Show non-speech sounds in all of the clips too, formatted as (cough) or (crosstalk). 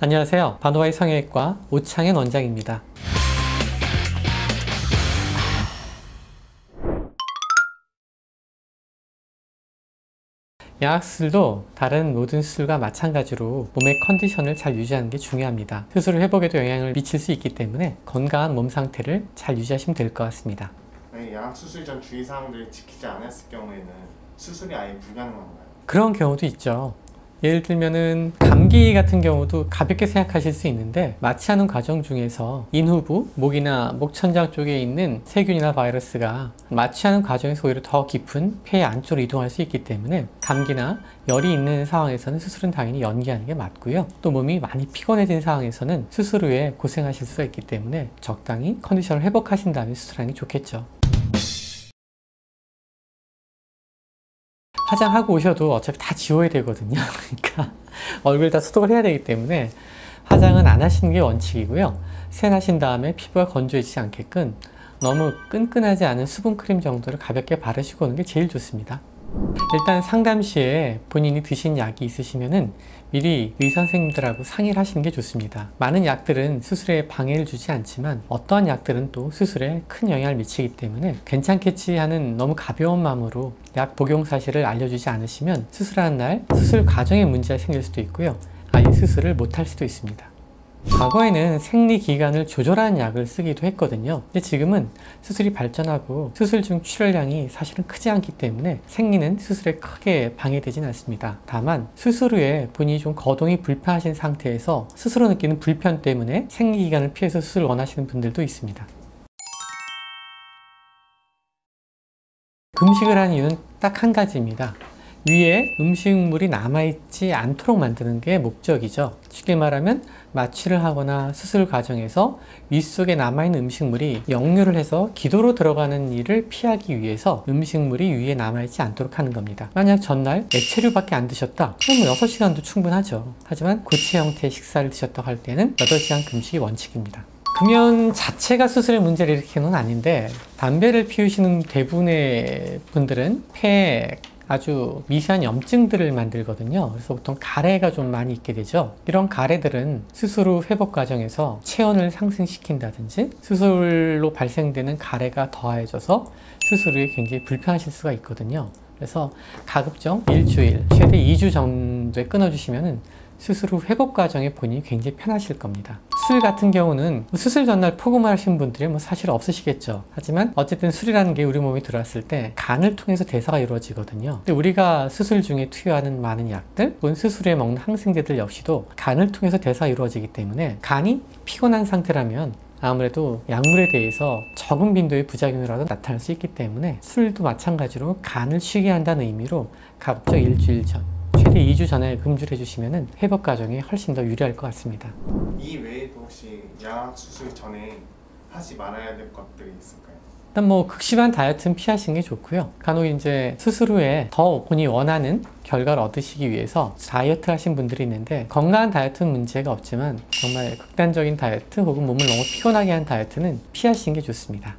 안녕하세요. 바노와의 성형외과 오창현 원장입니다. 양악술도 다른 모든 수술과 마찬가지로 몸의 컨디션을 잘 유지하는 게 중요합니다. 수술 회복에도 영향을 미칠 수 있기 때문에 건강한 몸 상태를 잘 유지하시면 될 것 같습니다. 만약 양악 수술 전 주의사항들을 지키지 않았을 경우에는 수술이 아예 불가능한가요? 그런 경우도 있죠. 예를 들면은 감기 같은 경우도 가볍게 생각하실 수 있는데 마취하는 과정 중에서 인후부, 목이나 목천장 쪽에 있는 세균이나 바이러스가 마취하는 과정에서 오히려 더 깊은 폐 안쪽으로 이동할 수 있기 때문에 감기나 열이 있는 상황에서는 수술은 당연히 연기하는 게 맞고요. 또 몸이 많이 피곤해진 상황에서는 수술 후에 고생하실 수가 있기 때문에 적당히 컨디션을 회복하신 다음에 수술하는 게 좋겠죠. 화장하고 오셔도 어차피 다 지워야 되거든요. (laughs) 그러니까 얼굴 다 소독을 해야 되기 때문에 화장은 안 하시는 게 원칙이고요. 세안하신 다음에 피부가 건조해지지 않게끔 너무 끈끈하지 않은 수분 크림 정도를 가볍게 바르시고 오는 게 제일 좋습니다. 일단 상담 시에 본인이 드신 약이 있으시면은 미리 의사 선생님들하고 상의를 하시는 게 좋습니다. 많은 약들은 수술에 방해를 주지 않지만 어떠한 약들은 또 수술에 큰 영향을 미치기 때문에 괜찮겠지 하는 너무 가벼운 마음으로 약 복용 사실을 알려주지 않으시면 수술하는 날 수술 과정에 문제가 생길 수도 있고요. 아예 수술을 못할 수도 있습니다. 과거에는 생리 기간을 조절하는 약을 쓰기도 했거든요. 근데 지금은 수술이 발전하고 수술 중 출혈량이 사실은 크지 않기 때문에 생리는 수술에 크게 방해되진 않습니다. 다만 수술 후에 본인이 좀 거동이 불편하신 상태에서 스스로 느끼는 불편 때문에 생리 기간을 피해서 수술을 원하시는 분들도 있습니다. 금식을 하는 이유는 딱 한 가지입니다. 위에 음식물이 남아있지 않도록 만드는 게 목적이죠. 쉽게 말하면 마취를 하거나 수술 과정에서 윗속에 남아있는 음식물이 역류를 해서 기도로 들어가는 일을 피하기 위해서 음식물이 위에 남아있지 않도록 하는 겁니다. 만약 전날 액체류밖에 안 드셨다? 그럼 6시간도 충분하죠. 하지만 고체 형태의 식사를 드셨다고 할 때는 8시간 금식이 원칙입니다. 금연 자체가 수술의 문제를 일으키는 건 아닌데 담배를 피우시는 대부분의 분들은 폐 아주 미세한 염증들을 만들거든요. 그래서 보통 가래가 좀 많이 있게 되죠. 이런 가래들은 후 회복 과정에서 체온을 상승시킨다든지 수술로 발생되는 가래가 더해져서 후에 굉장히 불편하실 수가 있거든요. 그래서 가급적 일주일, 최대 2주 정도에 끊어주시면 후 회복 과정에 본인이 굉장히 편하실 겁니다. 술 같은 경우는 수술 전날 포금을 하신 분들이 뭐 사실 없으시겠죠. 하지만 어쨌든 술이라는 게 우리 몸에 들어왔을 때 간을 통해서 대사가 이루어지거든요. 근데 우리가 수술 중에 투여하는 많은 약들, 혹은 수술 후에 먹는 항생제들 역시도 간을 통해서 대사가 이루어지기 때문에 간이 피곤한 상태라면 아무래도 약물에 대해서 적은 빈도의 부작용이라도 나타날 수 있기 때문에 술도 마찬가지로 간을 쉬게 한다는 의미로 가급적 일주일 전 최대 2주 전에 금주를 해주시면 회복 과정이 훨씬 더 유리할 것 같습니다. 이 외에도 혹시 양악 수술 전에 하지 말아야 될 것들이 있을까요? 일단 뭐 극심한 다이어트는 피하시는 게 좋고요. 간혹 이제 수술 후에 더 본인이 원하는 결과를 얻으시기 위해서 다이어트 하신 분들이 있는데 건강한 다이어트는 문제가 없지만 정말 극단적인 다이어트 혹은 몸을 너무 피곤하게 한 다이어트는 피하시는 게 좋습니다.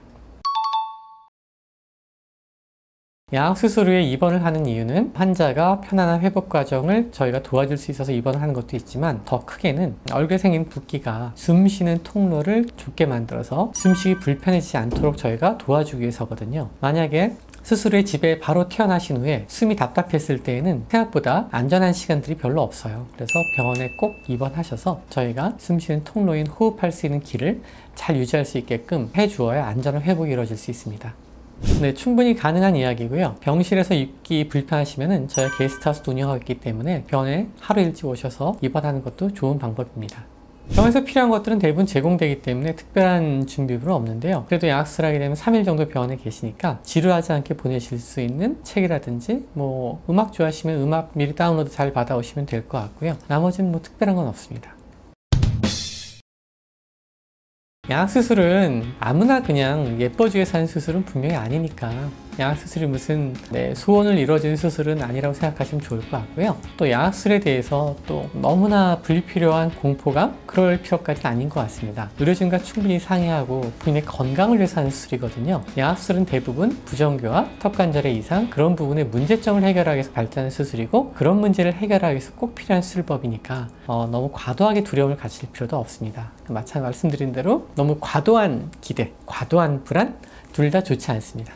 양악수술 후에 입원을 하는 이유는 환자가 편안한 회복 과정을 저희가 도와줄 수 있어서 입원을 하는 것도 있지만 더 크게는 얼굴에 생긴 붓기가 숨 쉬는 통로를 좁게 만들어서 숨쉬기 불편해지지 않도록 저희가 도와주기 위해서거든요. 만약에 수술 후에 집에 바로 태어나신 후에 숨이 답답했을 때에는 생각보다 안전한 시간들이 별로 없어요. 그래서 병원에 꼭 입원하셔서 저희가 숨 쉬는 통로인 호흡할 수 있는 길을 잘 유지할 수 있게끔 해주어야 안전한 회복이 이루어질 수 있습니다. 네, 충분히 가능한 이야기고요. 병실에서 입기 불편하시면 저희 게스트하우스도 운영하고 있기 때문에 병원에 하루 일찍 오셔서 입원하는 것도 좋은 방법입니다. 병원에서 필요한 것들은 대부분 제공되기 때문에 특별한 준비물은 없는데요. 그래도 양악수술 하게 되면 3일 정도 병원에 계시니까 지루하지 않게 보내실 수 있는 책이라든지 뭐 음악 좋아하시면 음악 미리 다운로드 잘 받아오시면 될 것 같고요. 나머지는 뭐 특별한 건 없습니다. 양악 수술은 아무나 그냥 예뻐지게 사는 수술은 분명히 아니니까 양악수술이 무슨 네, 소원을 이루어주는 수술은 아니라고 생각하시면 좋을 것 같고요. 또 양악술에 대해서 또 너무나 불필요한 공포감 그럴 필요까지는 아닌 것 같습니다. 의료진과 충분히 상의하고 본인의 건강을 위해서 하는 수술이거든요. 양악술은 대부분 부정교와 턱관절의 이상 그런 부분의 문제점을 해결하기 위해서 발전한 수술이고 그런 문제를 해결하기 위해서 꼭 필요한 수술법이니까 어, 너무 과도하게 두려움을 가질 필요도 없습니다. 마찬가지 말씀드린 대로 너무 과도한 기대, 과도한 불안 둘 다 좋지 않습니다.